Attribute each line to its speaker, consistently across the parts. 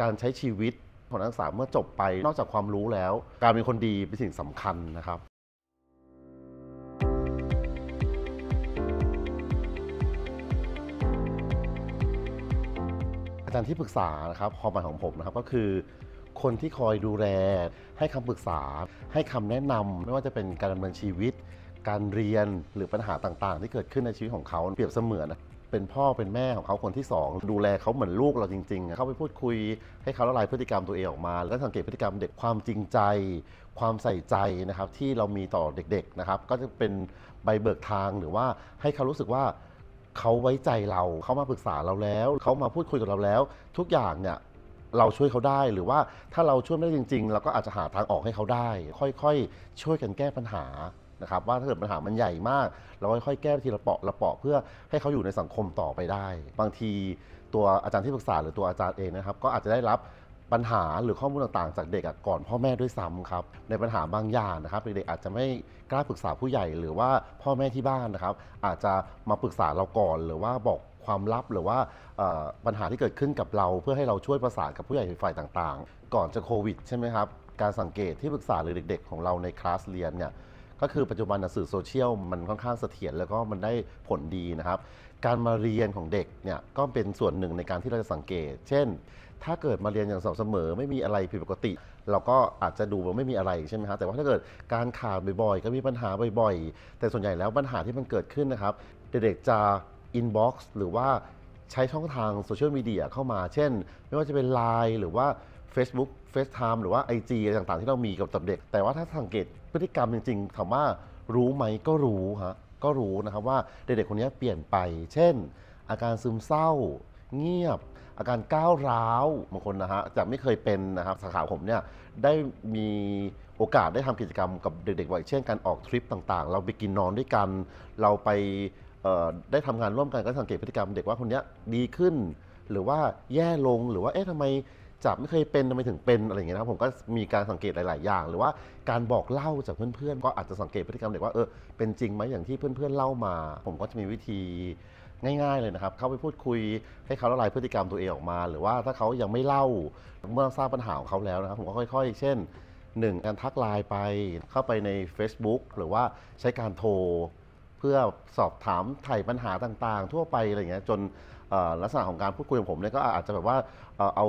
Speaker 1: การใช้ชีวิตของนักศึกษาเมื่อจบไป นอกจากความรู้แล้ว การเป็นคนดีเป็นสิ่งสำคัญนะครับอาจารย์ที่ปรึกษานะครับความหมายของผมนะครับก็คือ คนที่คอยดูแล ให้คำปรึกษา ให้คำแนะนำไม่ว่าจะเป็นการดำเนินชีวิต การเรียนหรือปัญหาต่างๆ ที่เกิดขึ้นในชีวิตของเขาเปรียบเสมือน เป็นพ่อเป็นแม่ของเขาคนที่สองดูแลเขาเหมือนลูกเราจริงๆ เข้าไปพูดคุยให้เขาละลายพฤติกรรมตัวเองออกมา แล้วสังเกตพฤติกรรมเด็กความจริงใจ ความใส่ใจนะครับที่เรามีต่อเด็กๆนะครับก็จะเป็นใบเบิกทางหรือว่าให้เขารู้สึกว่าเขาไว้ใจเราเขามาปรึกษาเราแล้ว เขามาพูดคุยกับเราแล้ว ทุกอย่างเนี่ยเราช่วยเขาได้หรือว่าถ้าเราช่วยไม่ได้จริง ๆ เราก็อาจจะหาทางออกให้เขาได้ ค่อยๆ ช่วยกันแก้ปัญหา นะครับว่าถ้าเกิดปัญหามันใหญ่มาก เราค่อยๆแก้ทีละเปาะละเปาะเพื่อให้เขาอยู่ในสังคมต่อไปได้ บางทีตัวอาจารย์ที่ปรึกษาหรือตัวอาจารย์เองนะครับก็อาจจะได้รับปัญหาหรือข้อมูลต่างๆ จากเด็กก่อนพ่อแม่ด้วยซ้ำครับในปัญหาบางอย่างนะครับเด็กๆอาจจะไม่กล้าปรึกษาผู้ใหญ่หรือว่าพ่อแม่ที่บ้านนะครับ อาจจะมาปรึกษาเราก่อน หรือว่าบอกความลับหรือว่าปัญหาที่เกิดขึ้นกับเรา เพื่อให้เราช่วยประสานกับผู้ใหญ่ฝ่ายต่างๆ ก่อนจะโควิดใช่ไหมครับการสังเกตที่ปรึกษาหรือเด็ก ๆ ของเราในคลาสเรียนเนี่ย ก็คือปัจจุบันสื่อโซเชียลมันค่อนข้างเสถียรแล้วก็มันได้ผลดีนะครับ การมาเรียนของเด็กเนี่ยก็เป็นส่วนหนึ่งในการที่เราจะสังเกต เช่น ถ้าเกิดมาเรียนอย่างสม่ำเสมอไม่มีอะไรผิดปกติ เราก็อาจจะดูว่าไม่มีอะไรใช่ไหมครับแต่ว่าถ้าเกิดการขาดบ่อยๆ ก็มีปัญหาบ่อยๆ แต่ส่วนใหญ่แล้วปัญหาที่มันเกิดขึ้นนะครับ เด็กๆจะ inbox หรือว่าใช้ช่องทางโซเชียลมีเดียเข้ามา เช่น ไม่ว่าจะเป็น Line หรือว่า Facebook FaceTime หรือว่า IG อะไรต่างๆ ที่เรามีกับเด็ก แต่ว่าถ้าสังเกตพฤติกรรมจริงๆถามว่ารู้ไหมก็รู้ฮะก็รู้นะครับว่าเด็กๆคนนี้เปลี่ยนไป เช่น อาการซึมเศร้า เงียบ อาการก้าวร้าวบางคนนะฮะจากไม่เคยเป็นนะครับสาขาผมเนี่ยได้มีโอกาสได้ทำกิจกรรมกับเด็กๆบ่อยเช่นการออกทริปต่างๆ เราไปกินนอนด้วยกัน เราไปได้ทำงานร่วมกันก็สังเกตพฤติกรรมเด็กว่าคนนี้ดีขึ้น หรือว่าแย่ลงหรือว่าเอ๊ะทำไม จากไม่เคยเป็นทำไมถึงเป็นอะไรอย่างเงี้ยนะผมก็มีการสังเกตหลาย ๆ อย่าง หรือว่าการบอกเล่าจากเพื่อน ๆ ก็อาจจะสังเกตพฤติกรรมเด็กว่าเออเป็นจริงไหมอย่างที่เพื่อน ๆ เล่ามา ผมก็จะมีวิธีง่ายๆเลยนะครับ เข้าไปพูดคุยให้เขาละลายพฤติกรรมตัวเองออกมา หรือว่าถ้าเขายังไม่เล่าเมื่อทราบปัญหาของเขาแล้วนะครับผมก็ค่อย ๆ เช่น1การทักไลน์ไปเข้าไปใน Facebook หรือว่าใช้การโทร เพื่อสอบถามไถ่ปัญหาต่างๆ ทั่วไปอะไรเงี้ยจนลักษณะของการพูดคุยของผมเนี่ยก็อาจจะแบบว่าเอา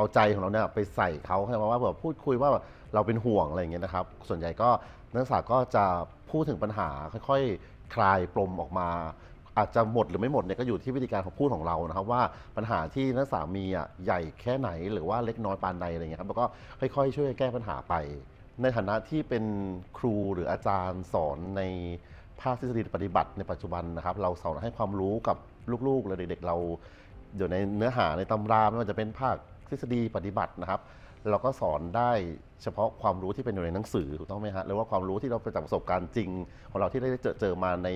Speaker 1: เอาใจของเราเนี่ยไปใส่เขาให้ว่าแบบพูดคุยว่าเราเป็นห่วงอะไรอย่างเงี้ยนะครับ ส่วนใหญ่ก็นักศึกษาก็จะพูดถึงปัญหาค่อยๆ คลายปลมออกมา อาจจะหมดหรือไม่หมดเนี่ยก็อยู่ที่วิธีการของพูดของเรานะครับ ว่าปัญหาที่นักศึกษามีอะใหญ่แค่ไหนหรือว่าเล็กน้อยปานใดอะไรเงี้ยครับแล้วก็ค่อยๆ ช่วยแก้ปัญหาไป ในฐานะที่เป็นครูหรืออาจารย์สอนในภาคทฤษฎีปฏิบัติในปัจจุบันนะครับ เราสอนให้ความรู้กับลูกๆและเด็กๆเราอยู่ในเนื้อหาในตำราไม่ว่าจะเป็นภาค ทฤษฎีปฏิบัตินะครับ เราก็สอนได้เฉพาะความรู้ที่เป็นอยู่ในหนังสือถูกต้องไหมฮะหรือว่าความรู้ที่เราไปจากประสบการณ์จริง ของเราที่ได้เจอเจอมาใน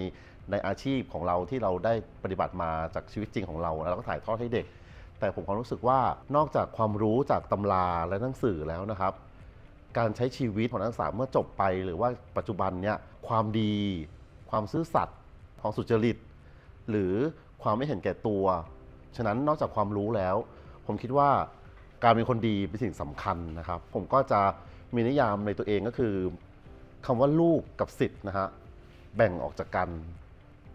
Speaker 1: ในอาชีพของเราที่เราได้ปฏิบัติมาจากชีวิตจริงของเราแล้วเราก็ถ่ายทอดให้เด็ก แต่ผมความรู้สึกว่านอกจากความรู้จากตำราและหนังสือแล้วนะครับ การใช้ชีวิตของนักศึกษาเมื่อจบไป หรือว่าปัจจุบันเนี่ยความดี ความซื่อสัตย์ความสุจริต หรือความไม่เห็นแก่ตัว ฉะนั้นนอกจากความรู้แล้ว ผมคิดว่า การเป็นคนดีเป็นสิ่งสำคัญนะครับ ผมก็จะมีนิยามในตัวเองก็คือคำว่าลูกกับสิทธิ์นะฮะแบ่งออกจากกัน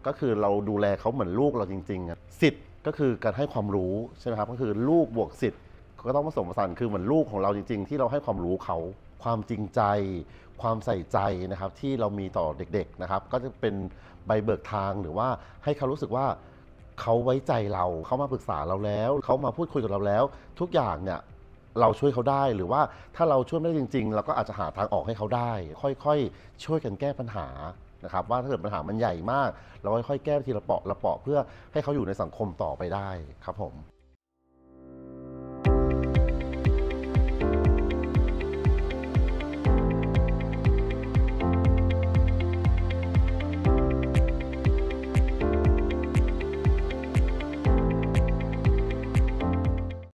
Speaker 1: ก็คือเราดูแลเขาเหมือนลูกเราจริงๆสิทธิ์ก็คือการให้ความรู้ใช่ไหมครับก็คือลูกบวกสิทธิ์ก็ต้องผสมผสานคือเหมือนลูกของเราจริง ๆ ที่เราให้ความรู้เขาความจริงใจ ความใส่ใจนะครับที่เรามีต่อเด็กๆนะครับ ก็จะเป็นใบเบิกทางหรือว่าให้เขารู้สึกว่า เขาไว้ใจเราเขามาปรึกษาเราแล้วเขามาพูดคุยกับเราแล้ว ทุกอย่างเนี่ยเราช่วยเขาได้หรือว่าถ้าเราช่วยไม่ได้จริง ๆ เราก็อาจจะหาทางออกให้เขาได้ ค่อยๆ ช่วยกันแก้ปัญหานะครับว่าถ้าเกิดปัญหามันใหญ่มาก เราค่อยๆแก้ทีละเปาะละเปาะเพื่อให้เขาอยู่ในสังคมต่อไปได้ครับผม